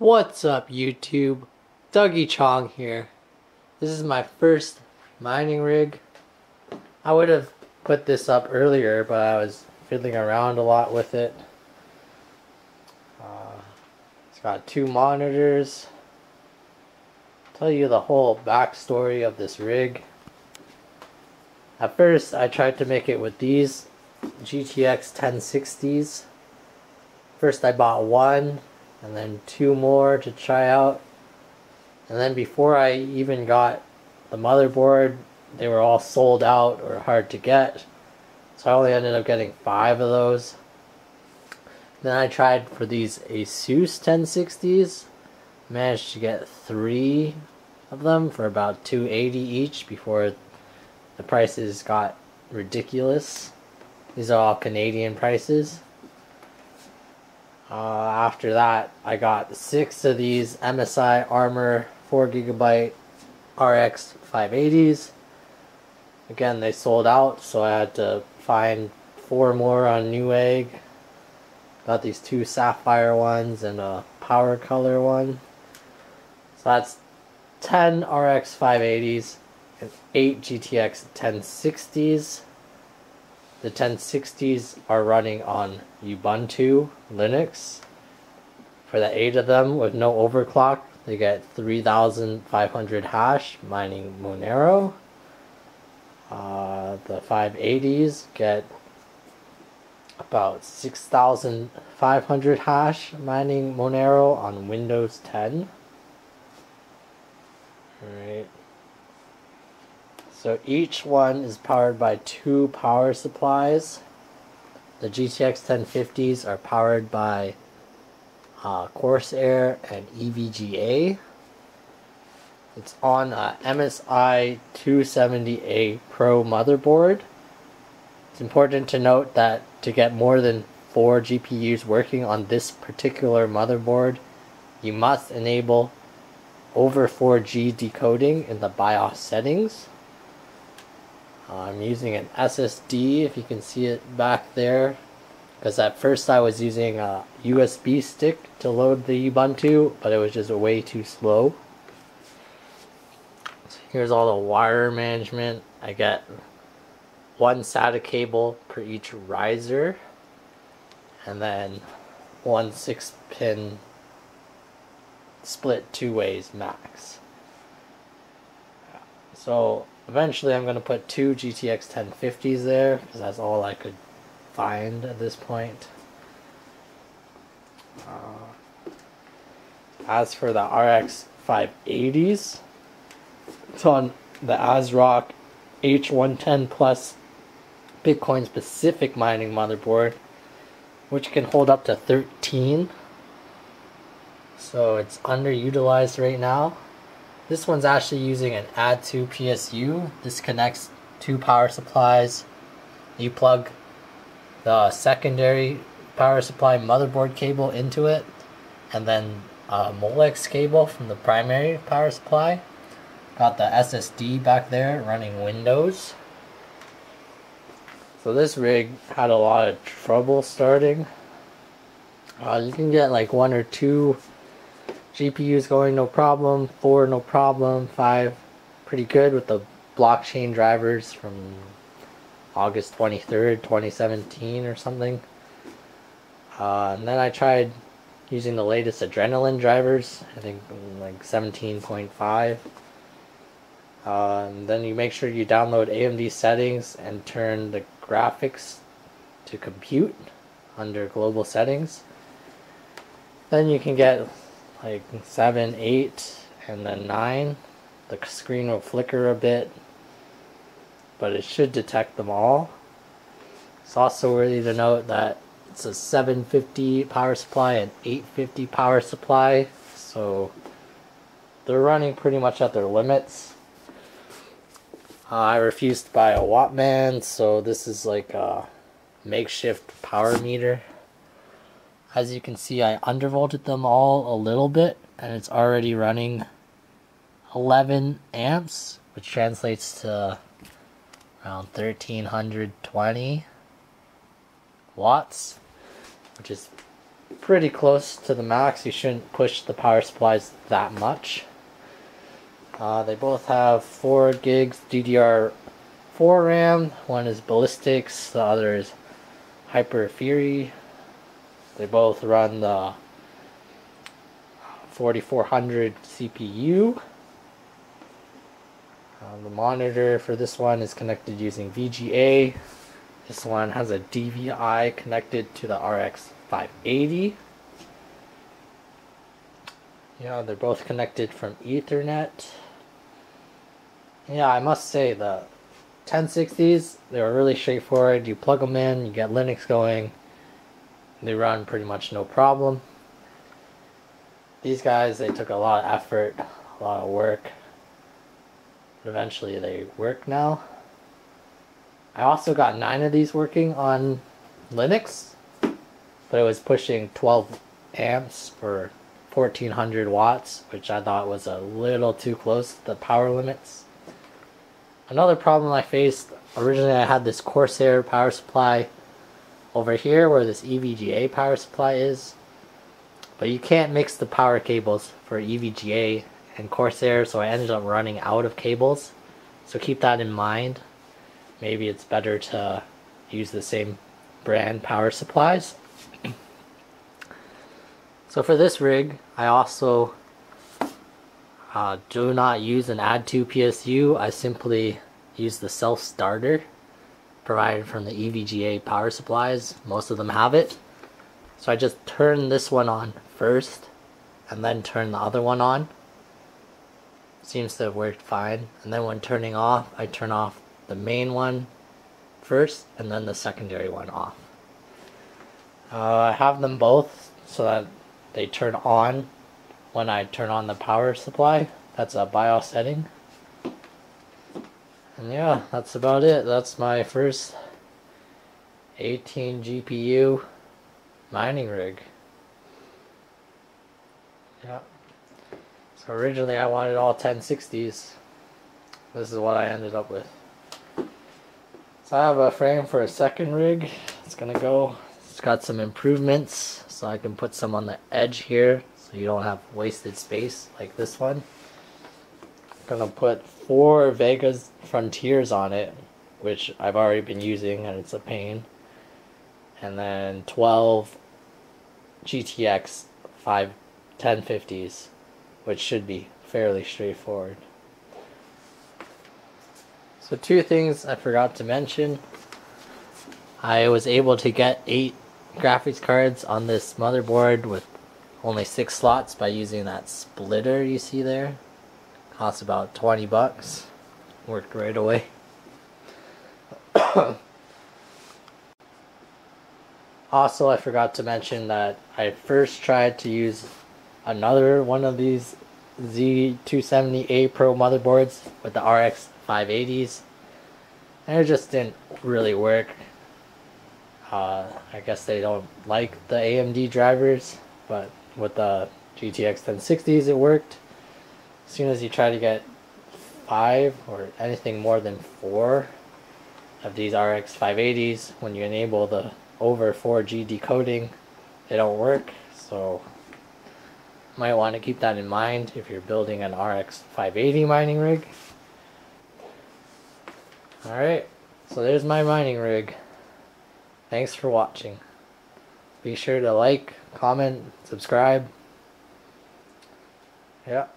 What's up YouTube? Dougie Chong here. This is my first mining rig. I would have put this up earlier, but I was fiddling around a lot with it. Uh, it's got two monitors. Tell you the whole backstory of this rig. At first, I tried to make it with these GTX 1060s. First, I bought one and then two more to try out. And then before I even got the motherboard, they were all sold out or hard to get. So I only ended up getting five of those. Then I tried for these Asus 1060s. Managed to get three of them for about 280 each before the prices got ridiculous. These are all Canadian prices. Uh, after that, I got six of these MSI Armor 4GB RX 580s. Again, they sold out, so I had to find four more on Newegg. Got these two sapphire ones and a power color one. So that's 10 RX 580s and 8 GTX 1060s. The 1060s are running on Ubuntu Linux. For the 8 of them with no overclock, they get 3500 hash mining Monero. Uh, the 580s get about 6500 hash mining Monero on Windows 10. Alright. So each one is powered by two power supplies. The GTX 1050s are powered by uh, Corsair and EVGA. It's on a MSI 270A Pro motherboard. It's important to note that to get more than four GPUs working on this particular motherboard, you must enable over 4G decoding in the BIOS settings. Uh, I'm using an SSD, if you can see it back there, because at first I was using a USB stick to load the Ubuntu, but it was just way too slow. So here's all the wire management. I get one SATA cable per each riser, and then one 6 pin split two ways max. So Eventually I'm going to put two GTX 1050s there, because that's all I could find at this point. Uh, as for the RX 580s, it's on the ASRock H110 Plus Bitcoin specific mining motherboard, which can hold up to 13. So it's underutilized right now. This one's actually using an add-to PSU. This connects two power supplies. You plug the secondary power supply motherboard cable into it, and then a Molex cable from the primary power supply. Got the SSD back there running Windows. So this rig had a lot of trouble starting. Uh, you can get like one or two GPU's going no problem, 4 no problem, 5 pretty good with the blockchain drivers from August 23rd, 2017 or something. Uh, and then I tried using the latest Adrenalin drivers, I think like 17.5. Uh, and then you make sure you download AMD settings and turn the graphics to compute under global settings. Then you can get like 7, 8, and then 9. The screen will flicker a bit, but it should detect them all. It's also worthy to note that it's a 750 power supply and 850 power supply, so they're running pretty much at their limits. Uh, I refused to buy a Wattman, so this is like a makeshift power meter. As you can see, I undervolted them all a little bit, and it's already running 11 amps, which translates to around 1320 watts, which is pretty close to the max. You shouldn't push the power supplies that much. Uh, they both have 4 gigs DDR4 RAM. One is Ballistix, the other is Hyper Fury. They both run the 4400 CPU. Uh, the monitor for this one is connected using VGA. This one has a DVI connected to the RX 580. Yeah, they're both connected from Ethernet. Yeah, I must say the 1060s, they were really straightforward. You plug them in, you get Linux going. They run pretty much no problem. These guys, they took a lot of effort, a lot of work. But eventually they work now. I also got nine of these working on Linux, but it was pushing 12 amps for 1400 watts, which I thought was a little too close to the power limits. Another problem I faced, originally I had this Corsair power supply over here where this EVGA power supply is. But you can't mix the power cables for EVGA and Corsair, so I ended up running out of cables. So keep that in mind. Maybe it's better to use the same brand power supplies. so for this rig, I also uh, do not use an add to PSU. I simply use the self starter provided from the EVGA power supplies. Most of them have it. So I just turn this one on first and then turn the other one on. Seems to have worked fine. And then when turning off, I turn off the main one first and then the secondary one off. Uh, I have them both so that they turn on when I turn on the power supply. That's a BIOS setting. And yeah, that's about it. That's my first 18 GPU mining rig. Yeah. So originally I wanted all 1060s. This is what I ended up with. So I have a frame for a second rig. It's gonna go. It's got some improvements so I can put some on the edge here so you don't have wasted space like this one. Gonna put four Vega's Frontiers on it, which I've already been using and it's a pain. And then 12 GTX 5 1050s, which should be fairly straightforward. So two things I forgot to mention. I was able to get eight graphics cards on this motherboard with only six slots by using that splitter you see there. Cost about 20 bucks. Worked right away. also, I forgot to mention that I first tried to use another one of these Z270A Pro motherboards with the RX 580s and it just didn't really work. Uh, I guess they don't like the AMD drivers, but with the GTX 1060s it worked. As soon as you try to get five or anything more than four of these RX 580s, when you enable the over 4G decoding, they don't work. So might want to keep that in mind if you're building an RX 580 mining rig. Alright, so there's my mining rig. Thanks for watching. Be sure to like, comment, subscribe. Yep.